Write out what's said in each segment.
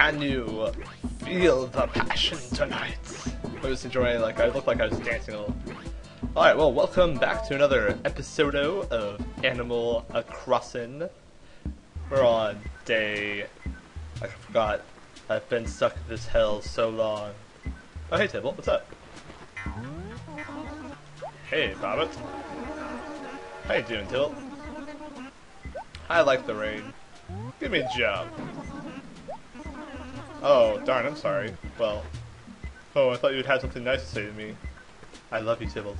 Can you feel the passion tonight? I was enjoying, like, I looked like I was dancing a little. Alright, well, welcome back to another episode of Animal Crossing. We're on day. I forgot. I've been stuck in this hell so long. Oh, hey, Tibble, what's up? Hey, Bobert. How you doing, Tilt? I like the rain. Give me a job. Oh, darn, I'm sorry. Well, oh, I thought you'd have something nice to say to me. I love you, Tibbles.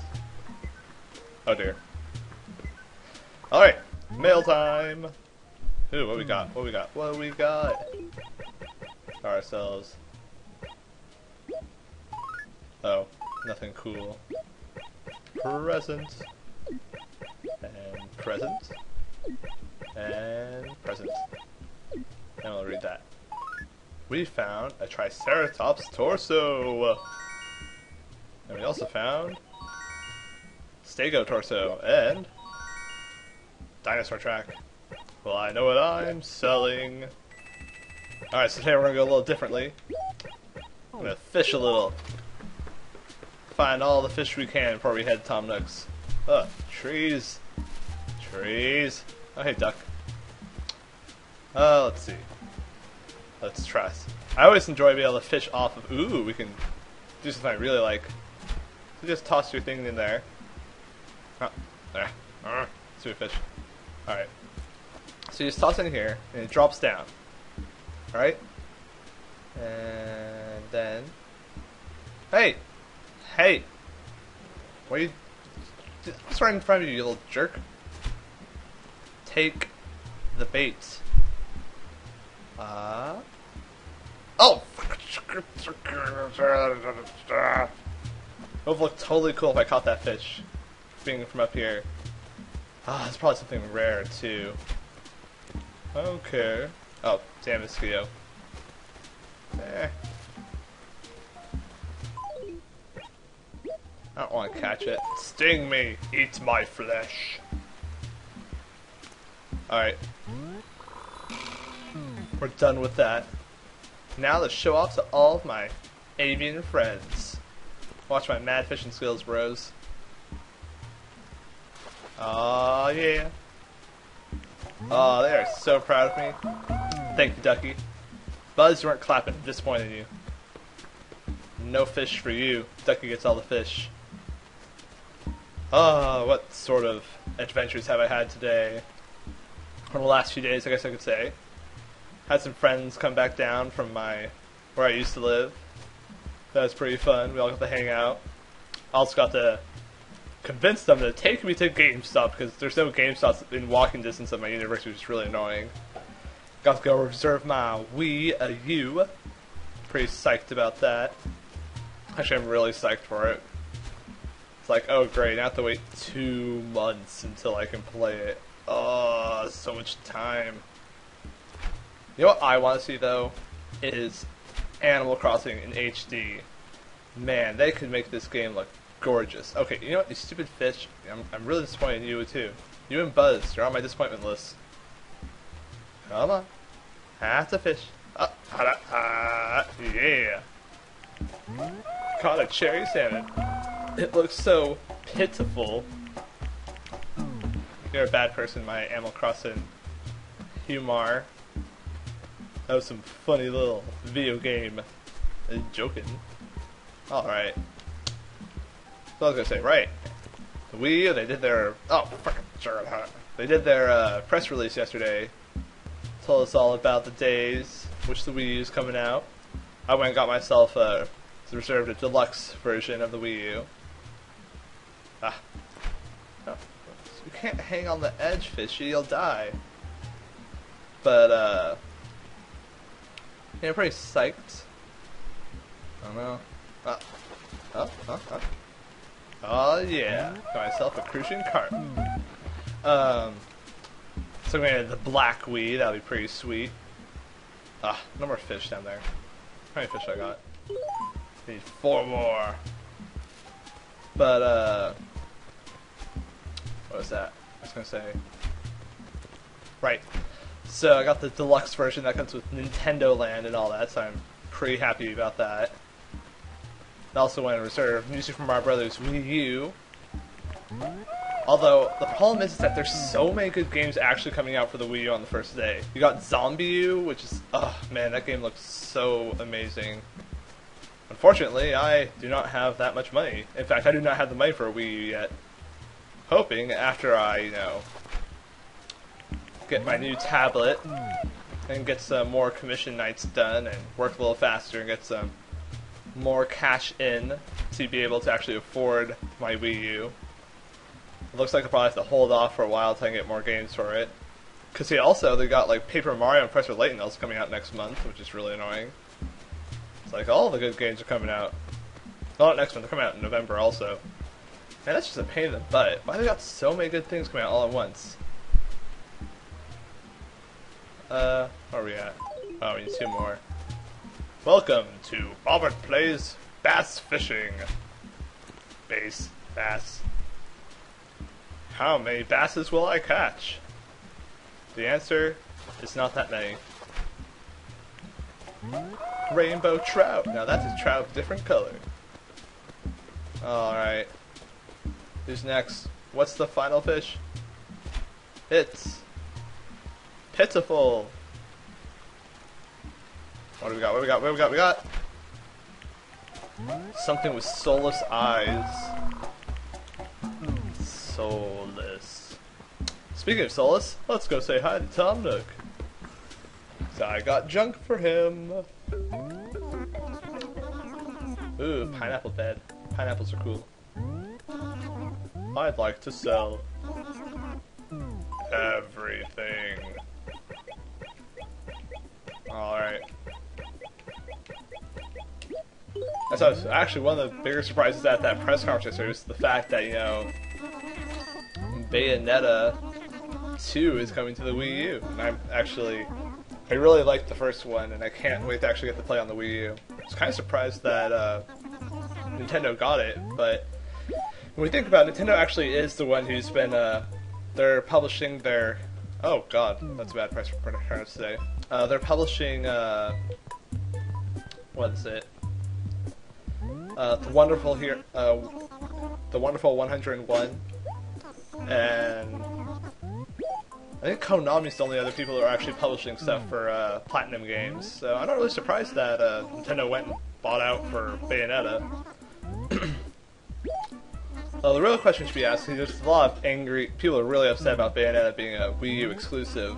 Oh dear. Alright, mail time! Ooh, what we got? What we got? What we got? Ourselves. Oh, nothing cool. Present. And present. And present. And we'll read that. We found a Triceratops torso! And we also found Stego torso and dinosaur track. Well, I know what I'm selling. Alright, so today we're gonna go a little differently. I'm gonna fish a little. Find all the fish we can before we head to Tom Nook's. Ugh, trees. Trees. Oh, hey, duck. Uh, let's see. Let's trust. I always enjoy being able to fish off of. Ooh, we can do something I really like. So just toss your thing in there. Oh, there. Uh, a fish. Alright. So you just toss it in here, and it drops down. Alright? And then. Hey! Hey! What are you. What's right in front of you, you little jerk? Take the bait. Uh. Oh! It would look totally cool if I caught that fish. Being from up here. Ah, it's probably something rare too. Okay. Oh, damn mosquito. Eh. I don't want to catch it. Sting me! Eat my flesh! Alright. We're done with that. Now let's show off to all of my avian friends. Watch my mad fishing skills, bros. Oh yeah. Oh, they are so proud of me. Thank you, Ducky. Buzz, you weren't clapping. Disappointed in you. No fish for you. Ducky gets all the fish. Oh, what sort of adventures have I had today? For the last few days, I guess I could say. Had some friends come back down from my where I used to live. That was pretty fun. We all got to hang out. I also got to convince them to take me to GameStop because there's no GameStops in walking distance of my university, which is really annoying. Got to go reserve my Wii U. Pretty psyched about that. Actually, I'm really psyched for it. It's like, oh great, I have to wait two months until I can play it. Oh, so much time. You know what I want to see though is Animal Crossing in HD. Man, they could make this game look gorgeous. Okay, you know what? You stupid fish. I'm, I'm really disappointed in you too. You and Buzz, you're on my disappointment list. Come on. That's a fish. Ah, ah, ah, yeah. Caught a cherry salmon. It looks so pitiful. You're a bad person, my Animal Crossing humor. That was some funny little video game uh, joking. Alright. So I was gonna say, right. The Wii U, they did their oh fucking sure they did their uh, press release yesterday. Told us all about the days which the Wii U is coming out. I went and got myself a reserved a deluxe version of the Wii U. Ah. You can't hang on the edge, fishy, you'll die. But uh yeah, pretty psyched. I don't know. Oh, oh, oh, oh. oh yeah. Got myself a crucian cart. Um, so I'm gonna get the black weed. That'll be pretty sweet. Ah, no more fish down there. How many fish I got? Need four more. But uh, what was that? I was gonna say. Right. So I got the deluxe version that comes with Nintendo Land and all that, so I'm pretty happy about that. I also went and reserve New from Mario Brothers Wii U. Although the problem is, is that there's so many good games actually coming out for the Wii U on the first day. You got ZombiU, which is oh man, that game looks so amazing. Unfortunately, I do not have that much money. In fact, I do not have the money for a Wii U yet. Hoping after I, you know, get my new tablet and get some more commission nights done and work a little faster and get some more cash in to be able to actually afford my Wii U. It looks like I'll probably have to hold off for a while until I get more games for it. Because see, also, they got like Paper Mario and Professor Layton else coming out next month, which is really annoying. It's like all the good games are coming out. Well, not next month, they're coming out in November also. Man, that's just a pain in the butt. Why they got so many good things coming out all at once? Uh, where are we at? Oh, we need two more. Welcome to Bobert Plays Bass Fishing. Bass, bass. How many basses will I catch? The answer is not that many. Rainbow trout. Now that's a trout of different color. Alright. Who's next? What's the final fish? It's pitiful. What do we got? What do we got? What do we got? We got something with soulless eyes. Soulless. Speaking of soulless, let's go say hi to Tom Nook. So I got junk for him. Ooh, pineapple bed. Pineapples are cool. I'd like to sell everything. Alright. That's actually one of the bigger surprises at that press conference was the fact that, you know, Bayonetta 2 is coming to the Wii U. And I'm actually, I really liked the first one, and I can't wait to actually get to play on the Wii U. I was kind of surprised that uh, Nintendo got it, but when we think about it, Nintendo actually is the one who's been, uh, they're publishing their, oh god, that's a bad press for parents today. Uh, they're publishing, uh, what is it? Uh, the wonderful here, uh, the wonderful 101, and I think Konami's the only other people who are actually publishing stuff for uh, Platinum Games. So I'm not really surprised that uh, Nintendo went and bought out for Bayonetta. the real question should be asked: there's a lot of angry people are really upset about Bayonetta being a Wii U exclusive.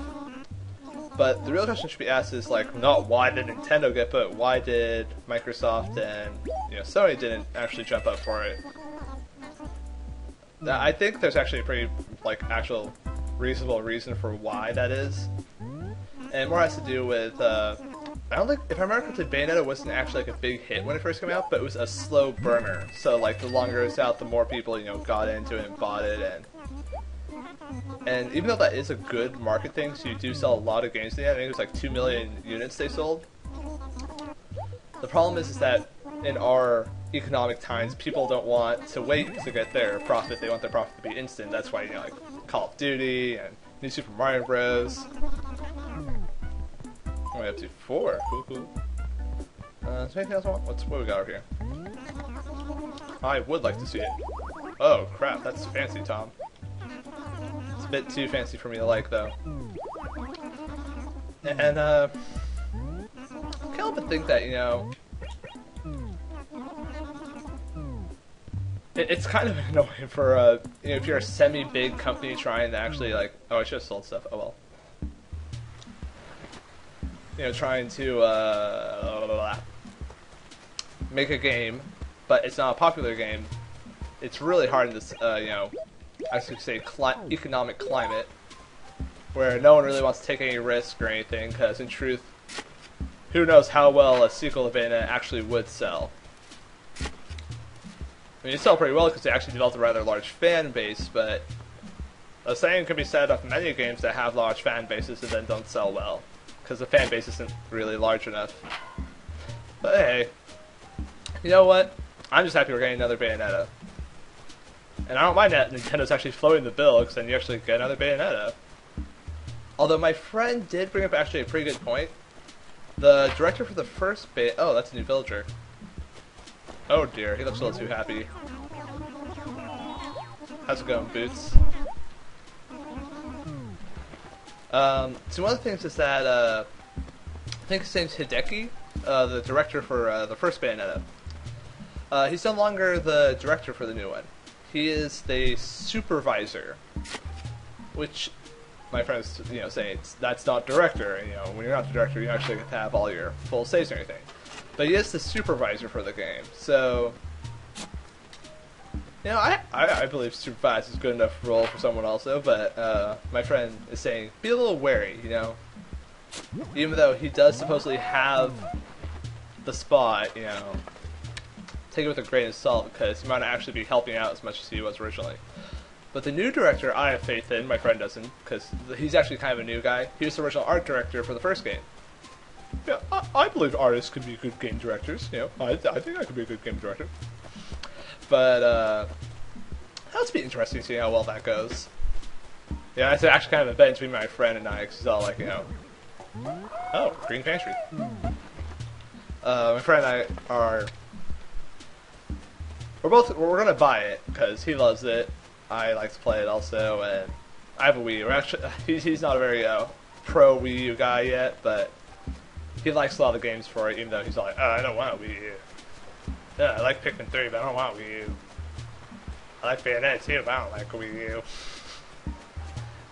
But the real question should be asked is like not why did Nintendo get but why did Microsoft and you know Sony didn't actually jump up for it. I think there's actually a pretty like actual reasonable reason for why that is, and more has to do with uh, I don't think if I remember correctly, Bayonetta wasn't actually like a big hit when it first came out, but it was a slow burner. So like the longer it's out, the more people you know got into it and bought it, and and even though that is a good market thing, so you do sell a lot of games in I think it was like 2 million units they sold. The problem is, is that in our economic times, people don't want to wait to get their profit. They want their profit to be instant. That's why, you know, like Call of Duty and New Super Mario Bros. We up to? Four. Cool, cool. Uh, is anything else I want? What's, what we got over here? I would like to see it. Oh, crap. That's fancy, Tom bit too fancy for me to like, though. And, uh, I can't help but think that, you know, it, it's kind of annoying for, uh, you know, if you're a semi-big company trying to actually, like, oh, I should have sold stuff, oh well. You know, trying to, uh, make a game, but it's not a popular game. It's really hard this, uh, you know, I should say, cli economic climate where no one really wants to take any risk or anything, because in truth, who knows how well a sequel of Bayonetta actually would sell. I mean, it sell pretty well because they actually developed a rather large fan base, but the same can be said of many games that have large fan bases and then don't sell well, because the fan base isn't really large enough. But hey, you know what? I'm just happy we're getting another Bayonetta. And I don't mind that Nintendo's actually floating the bill, because then you actually get another Bayonetta. Although my friend did bring up actually a pretty good point. The director for the first Bay- oh, that's a new villager. Oh dear, he looks a little too happy. How's it going, Boots? Um, so one of the things is that uh, I think his name's Hideki, uh, the director for uh, the first Bayonetta. Uh, he's no longer the director for the new one. He is the supervisor, which my friends, you know, saying that's not director. You know, when you're not the director, you actually get to have all your full says and everything. But he is the supervisor for the game, so you know, I, I, I believe supervise is a good enough role for someone also, but uh, my friend is saying be a little wary, you know. Even though he does supposedly have the spot, you know, take it with a grain of salt because he might not actually be helping out as much as he was originally. But the new director, I have faith in. My friend doesn't because he's actually kind of a new guy. He was the original art director for the first game. Yeah, I, I believe artists could be good game directors. You know, I, I think I could be a good game director. But uh, that'll be interesting to see how well that goes. Yeah, it's actually kind of a bet between my friend and I, because he's all like, you know, oh, Green Pantry. Uh, my friend and I are, we're both, we're gonna buy it, because he loves it, I like to play it also, and I have a Wii U. We're actually, he's, he's not a very uh, pro Wii U guy yet, but he likes a lot of the games for it, even though he's like, oh, I don't want a Wii U. Yeah, I like Pikmin 3, but I don't want Wii U. I like Bayonetta too, but I don't like Wii U.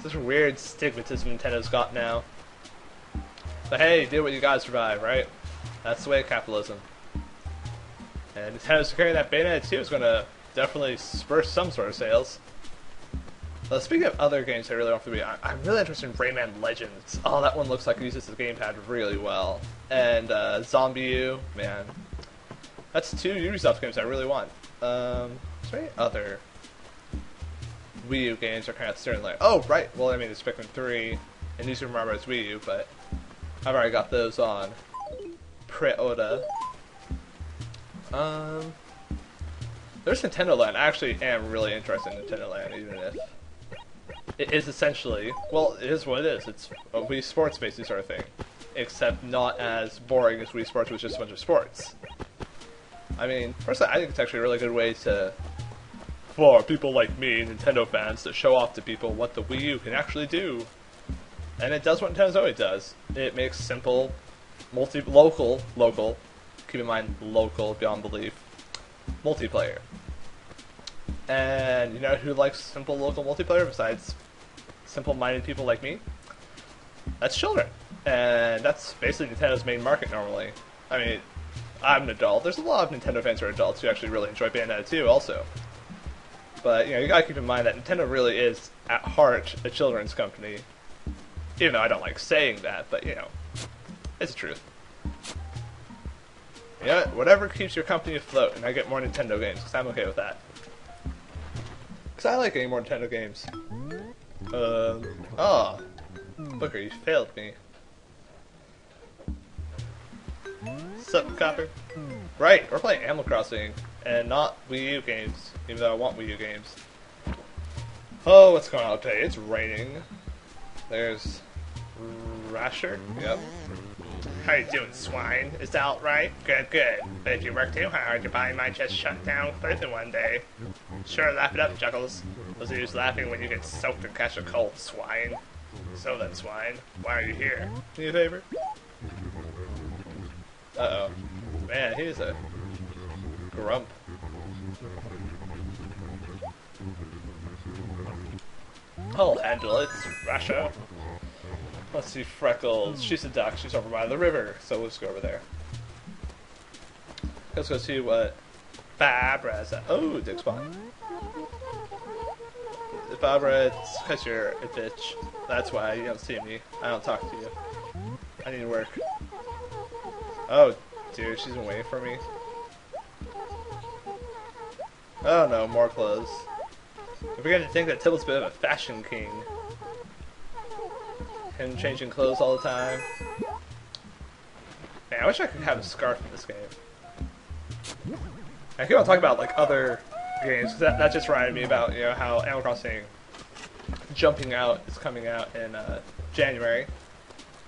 A weird stigmatism Nintendo's got now. But hey, do what you gotta survive, right? That's the way of capitalism. And Nintendo's carrying that Bayonetta 2 is gonna definitely spur some sort of sales. Well, speaking of other games I really want to be, I'm really interested in Rayman Legends. Oh, that one looks like it uses the gamepad really well. And uh, U, man, that's two Ubisoft games I really want. Um, is there any other Wii U games are kind of starting like, oh right, well I mean it's Pikmin 3 and New Super Mario Bros. Wii U, but I've already got those on pre-order. Um, there's Nintendo Land. I actually am really interested in Nintendo Land, even if it is essentially, well, it is what it is. It's a Wii Sports basically sort of thing, except not as boring as Wii Sports, is just a bunch of sports. I mean, personally, I think it's actually a really good way to, for people like me, Nintendo fans, to show off to people what the Wii U can actually do. And it does what Nintendo always does. It makes simple, multi local, local, keep in mind local beyond belief, multiplayer. And you know who likes simple local multiplayer besides simple-minded people like me? That's children. And that's basically Nintendo's main market normally. I mean, I'm an adult. There's a lot of Nintendo fans who are adults who actually really enjoy Bayonetta 2 also. But, you know, you gotta keep in mind that Nintendo really is, at heart, a children's company. Even though I don't like saying that, but, you know, it's the truth. Know, whatever keeps your company afloat, and I get more Nintendo games, because I'm okay with that. Because I like getting more Nintendo games. Um, oh. Booker, you failed me. Sup, Copper? Right, we're playing Animal Crossing, and not Wii U games, even though I want Wii U games. Oh, what's going on today? It's raining. There's Rasher. Yep. How you doing, swine? Is that all right? Good, good. But if you work too hard, your body might just shut down completely one day. Sure, laugh it up, Juggles. Was who's laughing when you get soaked and catch a cold, swine. So then, swine, why are you here? Do you a favor? Uh-oh. Man, he's a grump. I'll handle it, Rasher. Let's see, Freckles. She's a duck. She's over by the river, so let's go over there. Let's go see what Babra's at. Oh, Dick Spawn. Barbara, it's because you're a bitch. That's why you don't see me. I don't talk to you. I need to work. Oh, dude, she's been waiting for me. Oh no, more clothes. I forget to think that Tibble's a bit of a fashion king. Changing clothes all the time. Man, I wish I could have a scarf in this game. I keep on talking about like other games that, that just reminded me about you know how Animal Crossing Jumping Out is coming out in uh, January.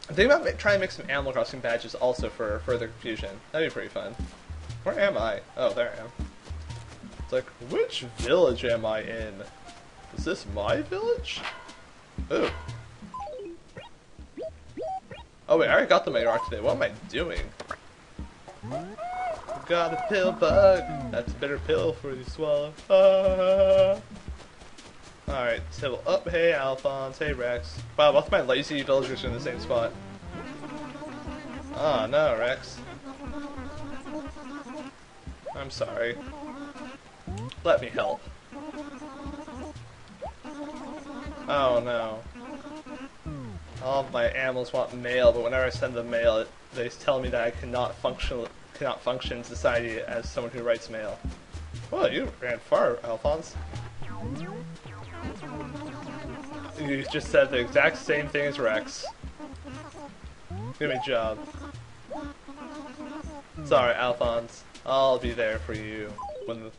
I'm thinking about trying to make some Animal Crossing badges also for further confusion. That'd be pretty fun. Where am I? Oh, there I am. It's like, which village am I in? Is this my village? Ooh. Oh wait, I already got the main arc today. What am I doing? Got a pill bug. That's a bitter pill for you to swallow. Ah. Alright, Tibble up. Hey, Alphonse. Hey, Rex. Wow, both my lazy villagers are in the same spot. Oh, no, Rex. I'm sorry. Let me help. Oh, no. All my animals want mail, but whenever I send them mail, they tell me that I cannot function cannot function in society as someone who writes mail. Well, you ran far, Alphonse. You just said the exact same thing as Rex. Give me a job. Sorry, Alphonse. I'll be there for you when the,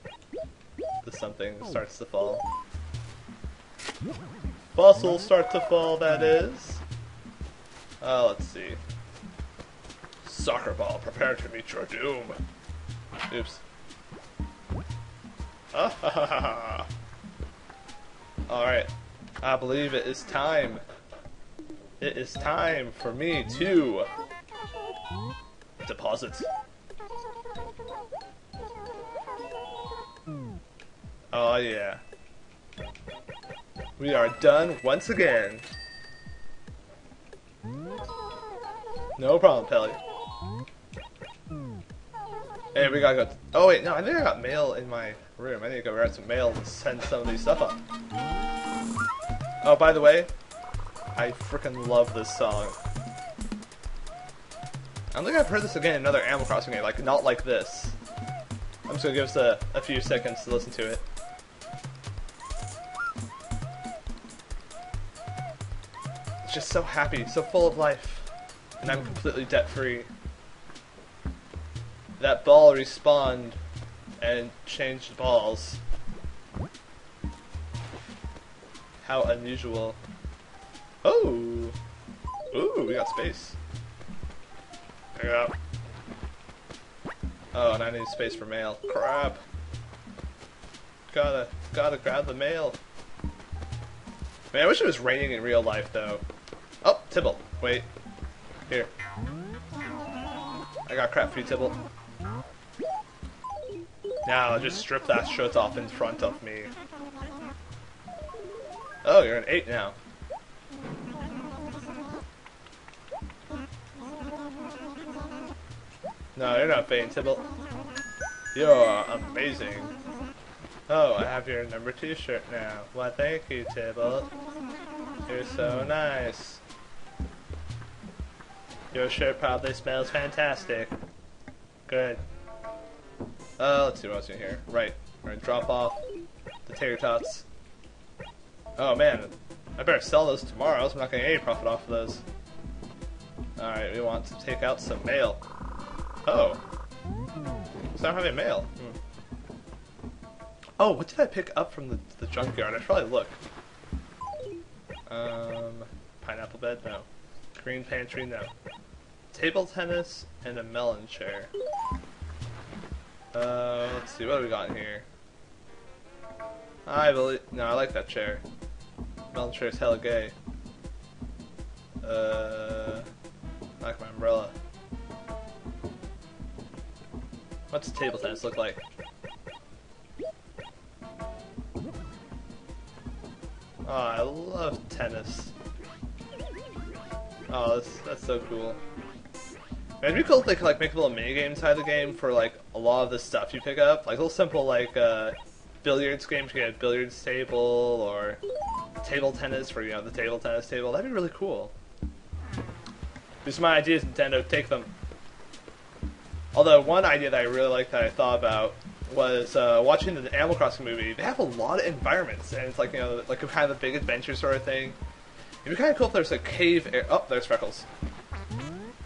the something starts to fall. Fossils start to fall, that is. Uh, let's see. Soccer ball, prepare to meet your doom. Oops. Ah. Alright. I believe it is time. It is time for me to deposit. Oh yeah. We are done once again. No problem, Pelly. Hey, we gotta go. oh wait, no, I think I got mail in my room. I need to go grab some mail and send some of these stuff up. Oh, by the way, I freaking love this song. I don't think I've heard this again in another Animal Crossing game, like not like this. I'm just gonna give us a, a few seconds to listen to it. It's just so happy, so full of life, and I'm completely debt free. That ball respawned and changed balls. How unusual. Oh! Ooh, we got space. Up. Oh, and I need space for mail. Crap. Gotta, gotta grab the mail. Man, I wish it was raining in real life, though. Oh, Tibble. Wait. Here. I got crap for you, Tibble. Now, just strip that shirt off in front of me. Oh, you're an 8 now. No, you're not Bane, Tibble. You're amazing. Oh, I have your number two shirt now. Why, thank you, Tibble. You're so nice. Your shirt probably smells fantastic. Good. Uh, let's see what else in here. Right. Gonna drop off the tater tots. Oh man, I better sell those tomorrow, else I'm not getting any profit off of those. Alright, we want to take out some mail. Oh. So I don't have any mail. Hmm. Oh, what did I pick up from the, the junkyard? I should probably look. Um, pineapple bed? No. Green pantry? No. Table tennis and a melon chair. Uh, let's see, what we got here? I believe, no, I like that chair. Melon chair is hella gay. Uh, I like my umbrella. What's table tennis look like? Oh, I love tennis. Oh, that's that's so cool. It'd be cool if they could like make a little mini game inside the game for like a lot of the stuff you pick up, like a little simple like uh, billiards games. You get a billiards table or table tennis for you know the table tennis table. That'd be really cool. These are my ideas, Nintendo. Take them. Although one idea that I really like that I thought about was uh, watching the Animal Crossing movie. They have a lot of environments, and it's like you know like a kind of a big adventure sort of thing. It'd be kind of cool if there's a cave. Ar- oh, there's Freckles.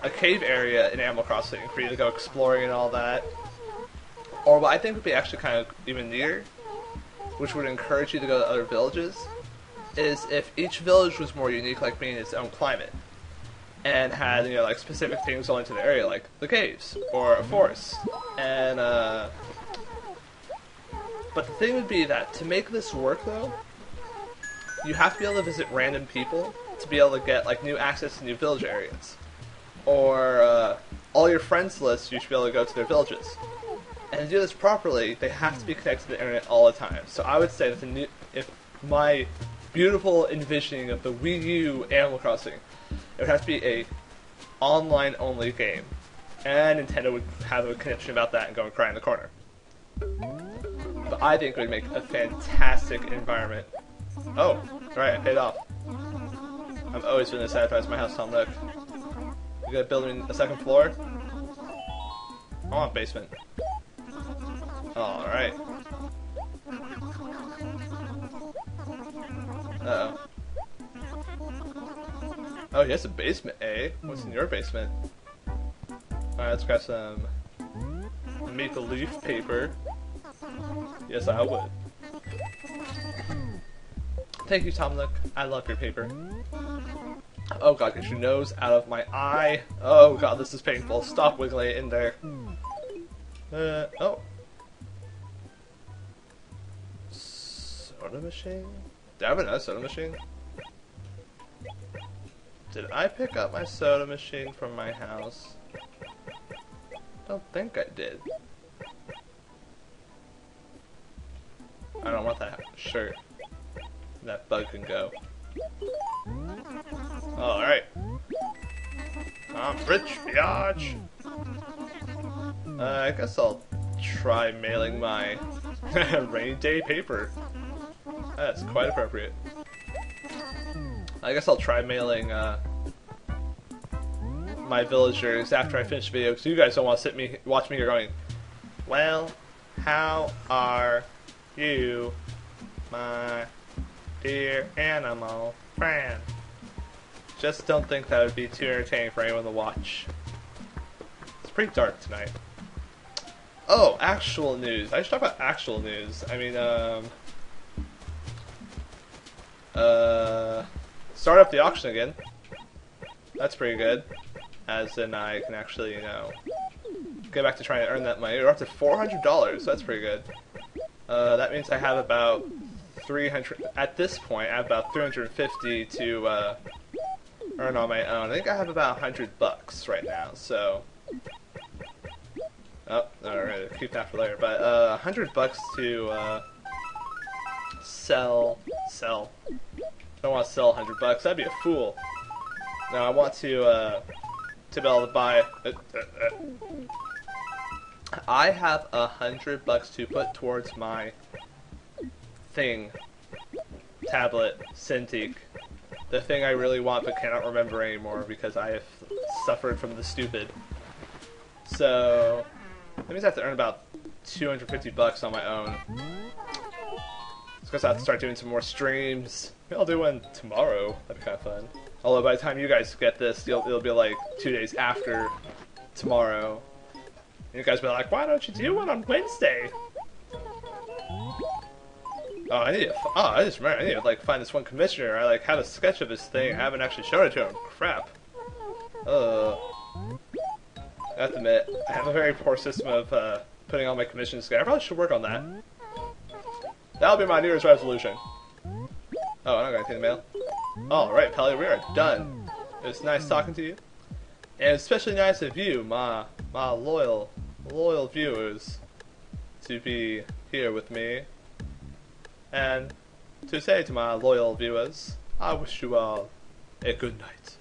A cave area in Animal Crossing for you to go exploring and all that. Or what I think would be actually kind of even neater, which would encourage you to go to other villages. is if each village was more unique, like being its own climate, and had you know like specific things only to the area, like the caves or a forest, and uh, but the thing would be that to make this work though, you have to be able to visit random people to be able to get like new access to new village areas, or uh, all your friends lists you should be able to go to their villages. And to do this properly, they have to be connected to the internet all the time. So I would say that new, if my beautiful envisioning of the Wii U Animal Crossing, it would have to be a online only game, and Nintendo would have a connection about that and go and cry in the corner. But I think it would make a fantastic environment. Oh, right, I paid off. I've always been dissatisfied with my house, Tom Nook. You gonna build me a second floor? I want basement. Alright. Uh oh. Oh, he has a basement, eh? What's in your basement? Alright, let's grab some maple leaf paper. Yes, I would. Thank you, Tom Nook. I love your paper. Oh god, get your nose out of my eye. Oh god, this is painful. Stop wiggling it in there. Uh, oh. Soda machine? Did I have another soda machine? Did I pick up my soda machine from my house? Don't think I did. I don't want that shirt. That bug can go. Alright. I'm rich, biatch. Uh, I guess I'll try mailing my rainy day paper. That's quite appropriate. I guess I'll try mailing uh, my villagers after I finish the video, because you guys don't want to sit me watch me here going, Well, how are you, my dear animal friend? Just don't think that would be too entertaining for anyone to watch. It's pretty dark tonight. Oh, actual news. I should talk about actual news. I mean, um... Uh... Start up the auction again. That's pretty good. As in I can actually, you know... Get back to trying to earn that money. We're up to $400, so that's pretty good. Uh, that means I have about 300... At this point, I have about 350 to, uh earn on my own. I think I have about 100 bucks right now, so... Oh, alright, keep that for later. But, uh, 100 bucks to, uh, sell, sell. I don't want to sell 100 bucks, that'd be a fool. No, I want to, uh, to be able to buy, uh, uh, uh. I have a hundred bucks to put towards my thing, tablet, Cintiq, the thing I really want but cannot remember anymore because I have suffered from the stupid. So that means I have to earn about 250 bucks on my own. Because I have to start doing some more streams. Maybe I'll do one tomorrow. That'd be kind of fun. Although by the time you guys get this, it'll, be like two days after tomorrow. And you guys will be like, why don't you do one on Wednesday? Oh, I need to. Oh, I just remember. I need to like find this one commissioner. I like have a sketch of this thing. I haven't actually shown it to him. Crap. Uh. I have to admit, I have a very poor system of uh, putting all my commissions together. I probably should work on that. That'll be my New Year's resolution. Oh, I'm not gonna take the mail. Alright, Pelly, we are done. It was nice talking to you. And especially nice of you, my my loyal loyal viewers, to be here with me and to say to my loyal viewers, I wish you all a good night.